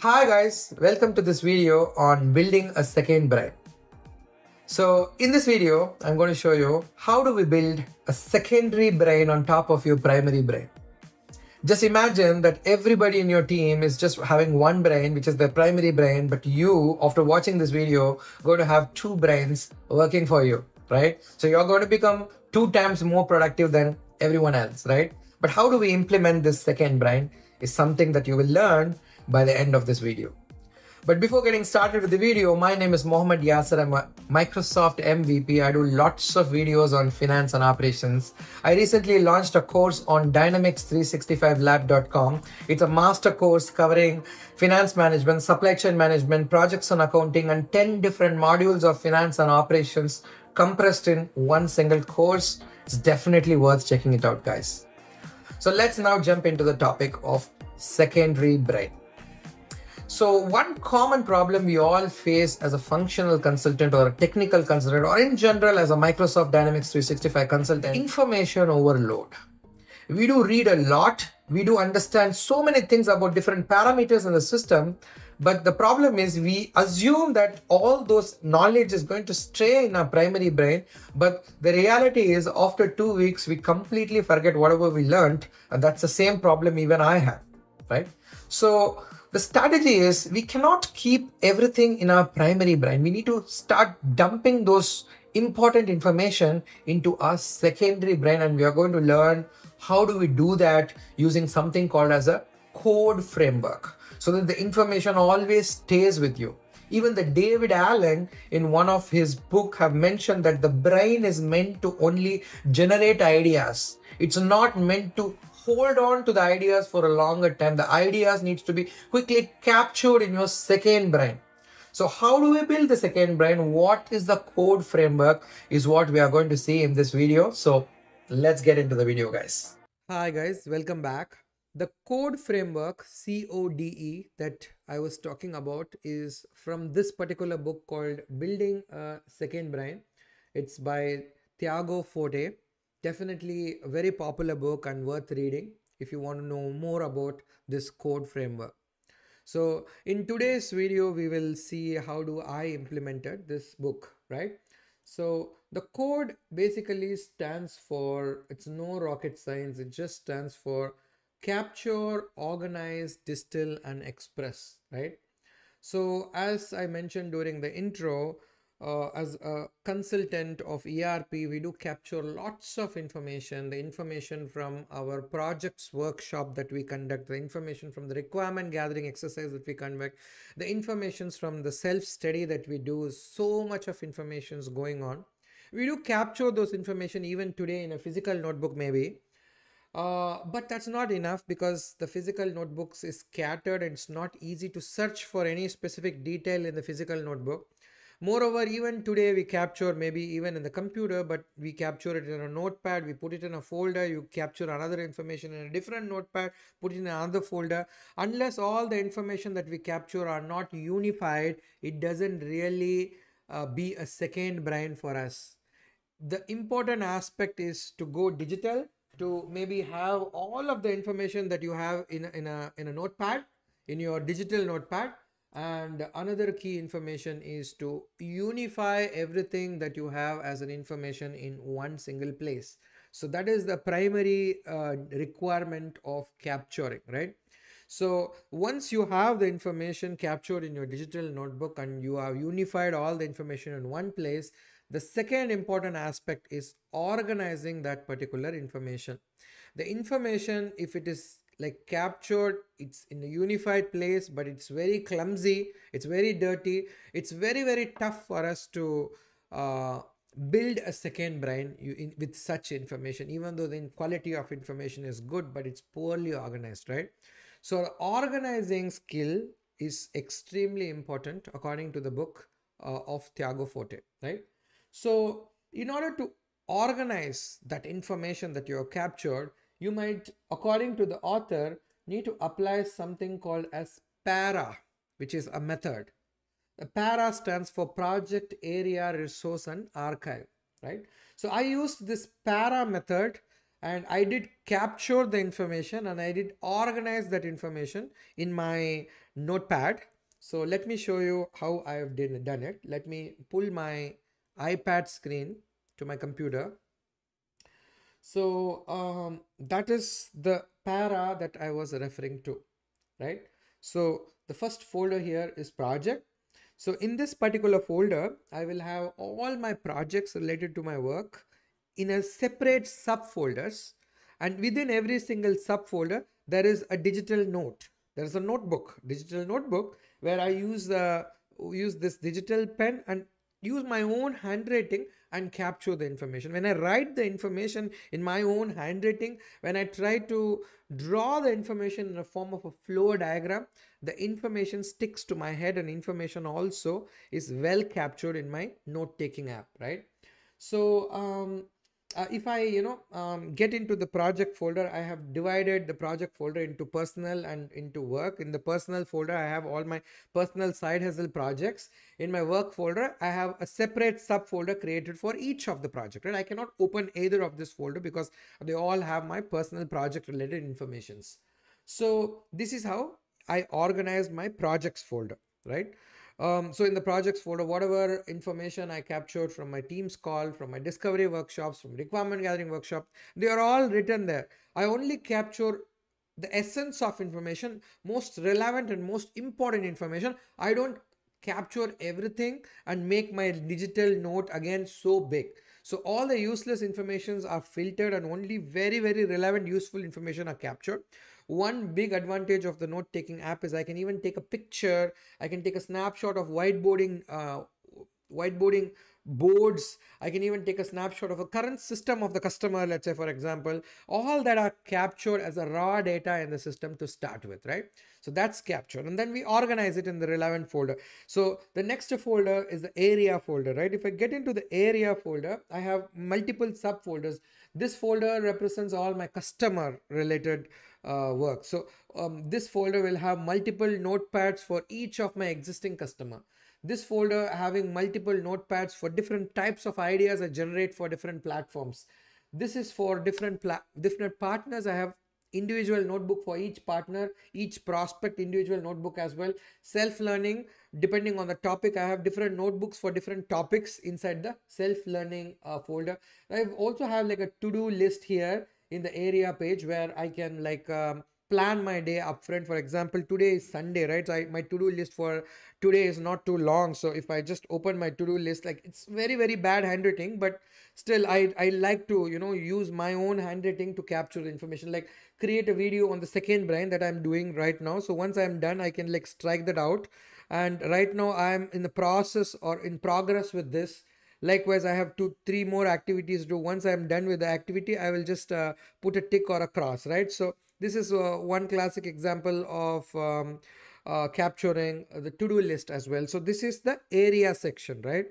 Hi guys, welcome to this video on building a second brain. So in this video, I'm going to show you how do we build a secondary brain on top of your primary brain. Just imagine that everybody in your team is just having one brain, which is their primary brain, but you, after watching this video, going to have two brains working for you, right? So you're going to become two times more productive than everyone else, right? But how do we implement this second brain is something that you will learn by the end of this video. But before getting started with the video, my name is Mohammed Yasser. I'm a Microsoft MVP. I do lots of videos on finance and operations. I recently launched a course on Dynamics365lab.com. It's a master course covering finance management, supply chain management, projects and accounting, and 10 different modules of finance and operations compressed in one single course. It's definitely worth checking it out, guys. So let's now jump into the topic of secondary brain. So one common problem we all face as a functional consultant or a technical consultant or in general as a Microsoft Dynamics 365 consultant, information overload. We do read a lot. We do understand so many things about different parameters in the system. But the problem is we assume that all those knowledge is going to stay in our primary brain. But the reality is after two weeks, we completely forget whatever we learned. And that's the same problem even I have, right? So the strategy is we cannot keep everything in our primary brain. We need to start dumping those important information into our secondary brain and we are going to learn how do we do that using something called as a code framework so that the information always stays with you even the david allen in one of his book have mentioned that the brain is meant to only generate ideas it's not meant to hold on to the ideas for a longer time. The ideas needs to be quickly captured in your second brain. So how do we build the second brain? What is the code framework is what we are going to see in this video. So let's get into the video guys. Hi guys, welcome back. The code framework CODE that I was talking about is from this particular book called Building a Second Brain. It's by Tiago Forte definitely a very popular book and worth reading if you want to know more about this code framework. So in today's video we will see how do i implemented this book right? So the code basically stands for it's no rocket science it just stands for capture organize distill and express right? So as i mentioned during the intro uh, as a consultant of ERP, we do capture lots of information, the information from our projects workshop that we conduct, the information from the requirement gathering exercise that we conduct, the informations from the self-study that we do, so much of information is going on. We do capture those information even today in a physical notebook maybe. Uh, but that's not enough because the physical notebooks is scattered and it's not easy to search for any specific detail in the physical notebook Moreover, even today we capture maybe even in the computer, but we capture it in a notepad, we put it in a folder, you capture another information in a different notepad, put it in another folder. Unless all the information that we capture are not unified, it doesn't really uh, be a second brain for us. The important aspect is to go digital, to maybe have all of the information that you have in, in, a, in a notepad, in your digital notepad, and another key information is to unify everything that you have as an information in one single place. So that is the primary uh, requirement of capturing right? So once you have the information captured in your digital notebook and you have unified all the information in one place the second important aspect is organizing that particular information. The information if it is like captured. It's in a unified place but it's very clumsy. It's very dirty. It's very very tough for us to uh, build a second brain in, with such information even though the quality of information is good but it's poorly organized right? So organizing skill is extremely important according to the book uh, of tiago Forte right? So in order to organize that information that you have captured you might, according to the author, need to apply something called as PARA, which is a method. The PARA stands for Project Area Resource and Archive, right? So I used this PARA method and I did capture the information and I did organize that information in my notepad. So let me show you how I have done it. Let me pull my iPad screen to my computer. So um, that is the para that I was referring to, right? So the first folder here is project. So in this particular folder, I will have all my projects related to my work in a separate subfolders and within every single subfolder there is a digital note there is a notebook digital notebook where i use uh, use this digital pen and use my own handwriting and capture the information. When i write the information in my own handwriting when i try to draw the information in a form of a flow diagram the information sticks to my head and information also is well captured in my note taking app right? So um, uh, if I, you know, um, get into the project folder, I have divided the project folder into personal and into work. In the personal folder, I have all my personal side hustle projects. In my work folder, I have a separate subfolder created for each of the project. Right? I cannot open either of this folder because they all have my personal project related informations. So this is how I organized my projects folder, right? Um, so in the projects folder, whatever information I captured from my team's call, from my discovery workshops, from requirement gathering workshop, they are all written there. I only capture the essence of information, most relevant and most important information. I don't capture everything and make my digital note again so big. So all the useless informations are filtered and only very, very relevant, useful information are captured. One big advantage of the note taking app is I can even take a picture. I can take a snapshot of whiteboarding, uh, whiteboarding boards i can even take a snapshot of a current system of the customer let's say for example. All that are captured as a raw data in the system to start with right? So that's captured and then we organize it in the relevant folder. So the next folder is the area folder right? If i get into the area folder i have multiple subfolders. This folder represents all my customer related uh, work so um, this folder will have multiple notepads for each of my existing customer this folder having multiple notepads for different types of ideas I generate for different platforms. This is for different different partners. I have individual notebook for each partner, each prospect individual notebook as well. Self-learning, depending on the topic, I have different notebooks for different topics inside the self-learning uh, folder. I also have like a to-do list here in the area page where I can like um, plan my day upfront. For example, today is Sunday, right? So I, my to-do list for today is not too long. So if I just open my to-do list, like it's very, very bad handwriting, but still I, I like to, you know, use my own handwriting to capture the information, like create a video on the second brain that I'm doing right now. So once I'm done, I can like strike that out. And right now I'm in the process or in progress with this likewise i have two three more activities to do once i'm done with the activity i will just uh, put a tick or a cross right so this is uh, one classic example of um, uh, capturing the to-do list as well. So this is the area section, right?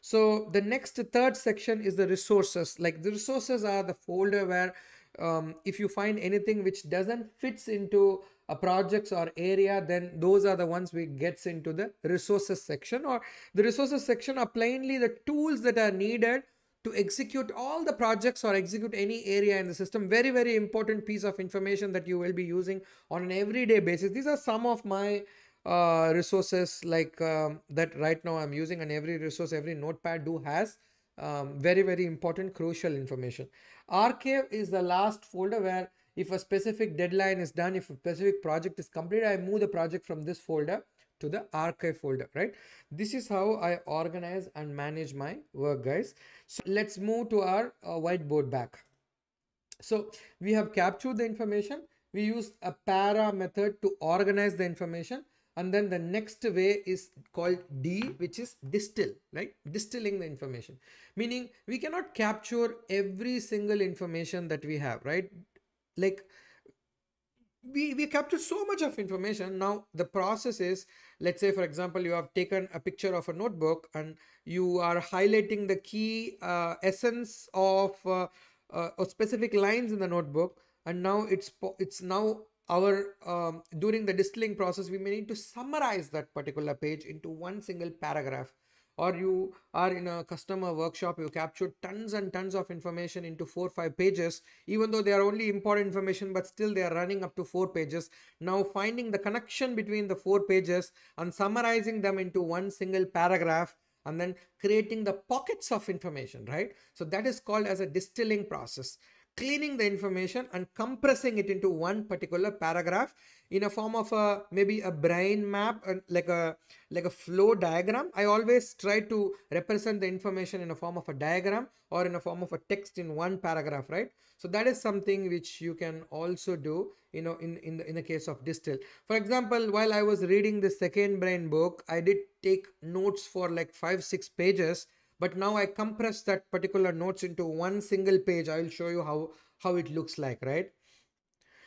So the next third section is the resources. Like the resources are the folder where um, if you find anything which doesn't fits into a projects or area, then those are the ones we gets into the resources section or the resources section are plainly the tools that are needed to execute all the projects or execute any area in the system. Very, very important piece of information that you will be using on an everyday basis. These are some of my uh, resources like um, that right now I'm using and every resource, every notepad do has um, very, very important crucial information. Archive is the last folder where if a specific deadline is done, if a specific project is completed, I move the project from this folder to the archive folder, right? This is how I organize and manage my work, guys. So let's move to our uh, whiteboard back. So we have captured the information. We use a para method to organize the information. And then the next way is called D, which is distill, right? Distilling the information. Meaning we cannot capture every single information that we have, right? Like we, we capture so much of information. Now the process is let's say for example you have taken a picture of a notebook and you are highlighting the key uh, essence of uh, uh, specific lines in the notebook and now it's it's now our um, during the distilling process we may need to summarize that particular page into one single paragraph or you are in a customer workshop you captured tons and tons of information into four or five pages even though they are only important information but still they are running up to four pages. Now finding the connection between the four pages and summarizing them into one single paragraph and then creating the pockets of information right? So that is called as a distilling process cleaning the information and compressing it into one particular paragraph in a form of a maybe a brain map and like a like a flow diagram. I always try to represent the information in a form of a diagram or in a form of a text in one paragraph right? So that is something which you can also do you know in in the, in the case of distill for example while i was reading the second brain book i did take notes for like 5 6 pages but now I compress that particular notes into one single page. I will show you how, how it looks like, right?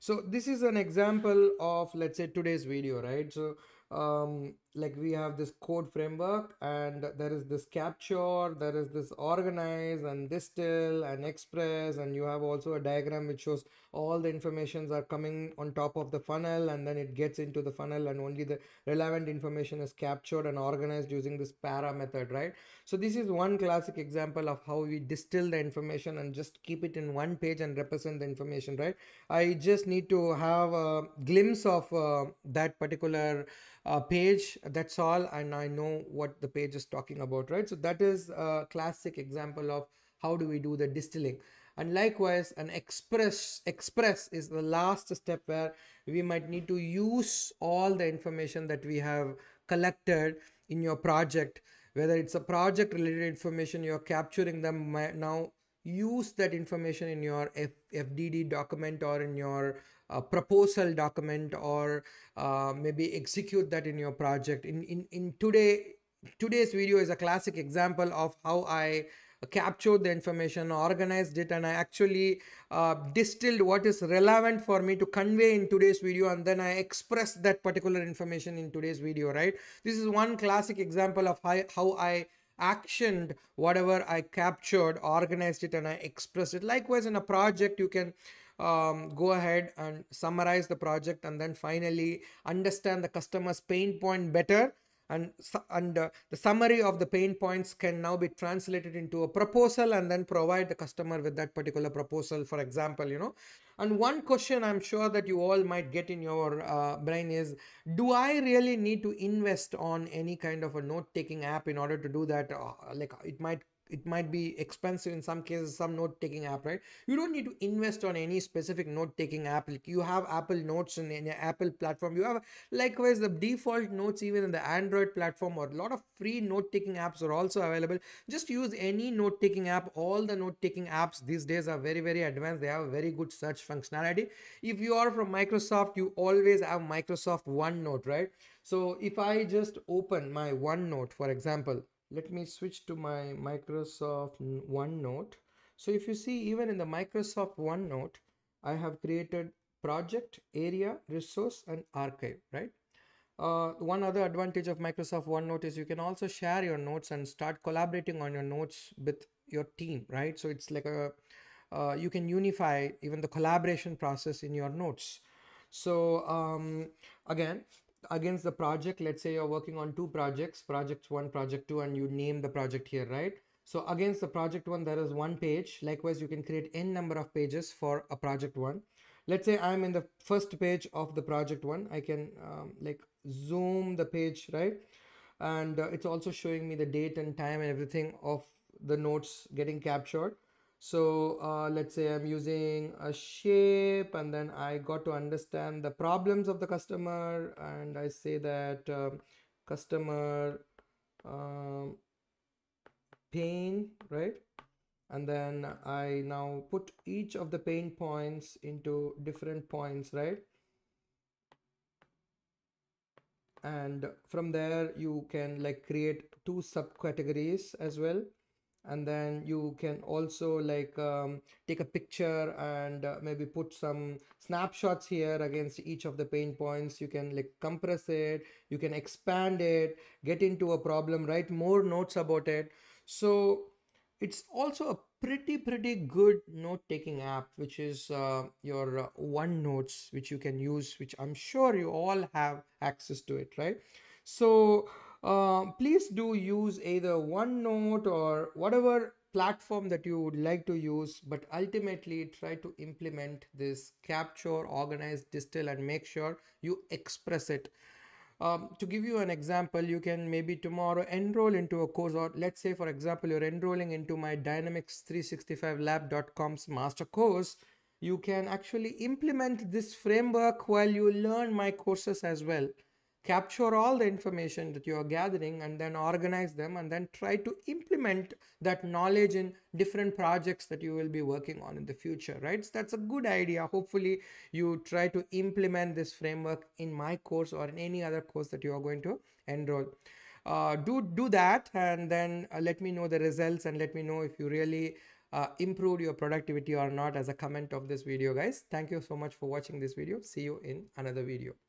So this is an example of, let's say today's video, right? So um, like we have this code framework and there is this capture, there is this organize and distill and express and you have also a diagram which shows all the informations are coming on top of the funnel and then it gets into the funnel and only the relevant information is captured and organized using this para method, right? So this is one classic example of how we distill the information and just keep it in one page and represent the information, right? I just need to have a glimpse of uh, that particular uh, page that's all and i know what the page is talking about right? So that is a classic example of how do we do the distilling. And likewise an express express is the last step where we might need to use all the information that we have collected in your project. Whether it's a project related information you're capturing them now use that information in your FDD document or in your uh, proposal document or uh, maybe execute that in your project. In, in, in today, today's video is a classic example of how I captured the information, organized it, and I actually uh, distilled what is relevant for me to convey in today's video, and then I express that particular information in today's video, right? This is one classic example of how, how I actioned whatever I captured, organized it, and I expressed it. Likewise, in a project, you can um, go ahead and summarize the project and then finally understand the customer's pain point better. And and uh, the summary of the pain points can now be translated into a proposal and then provide the customer with that particular proposal for example you know. And one question i'm sure that you all might get in your uh, brain is do i really need to invest on any kind of a note taking app in order to do that? Uh, like it might it might be expensive in some cases some note taking app right? You don't need to invest on any specific note taking app. You have apple notes in your apple platform. You have likewise the default notes even in the android platform or a lot of free note taking apps are also available. Just use any note taking app. All the note taking apps these days are very very advanced. They have very good search functionality. If you are from microsoft you always have microsoft onenote right? So if i just open my onenote for example let me switch to my Microsoft OneNote. So if you see even in the Microsoft OneNote, I have created project, area, resource and archive, right? Uh, one other advantage of Microsoft OneNote is you can also share your notes and start collaborating on your notes with your team, right? So it's like a, uh, you can unify even the collaboration process in your notes. So um, again, against the project let's say you're working on two projects project one project two and you name the project here right? So against the project one there is one page. Likewise you can create n number of pages for a project one. Let's say i'm in the first page of the project one. I can um, like zoom the page right? And uh, it's also showing me the date and time and everything of the notes getting captured so uh, let's say I'm using a shape and then I got to understand the problems of the customer and I say that um, customer um, pain, right? And then I now put each of the pain points into different points, right? And from there you can like create two subcategories as well and then you can also like um, take a picture and uh, maybe put some snapshots here against each of the pain points. You can like compress it. You can expand it. Get into a problem. Write more notes about it. So it's also a pretty pretty good note taking app which is uh, your uh, OneNotes which you can use which i'm sure you all have access to it right? So uh, please do use either OneNote or whatever platform that you would like to use, but ultimately try to implement this capture, organize, distill, and make sure you express it. Um, to give you an example, you can maybe tomorrow enroll into a course, or let's say, for example, you're enrolling into my Dynamics365lab.com's master course. You can actually implement this framework while you learn my courses as well capture all the information that you are gathering and then organize them and then try to implement that knowledge in different projects that you will be working on in the future right? So that's a good idea. Hopefully you try to implement this framework in my course or in any other course that you are going to enroll. Uh, do do that and then uh, let me know the results and let me know if you really uh, improved your productivity or not as a comment of this video guys. Thank you so much for watching this video. See you in another video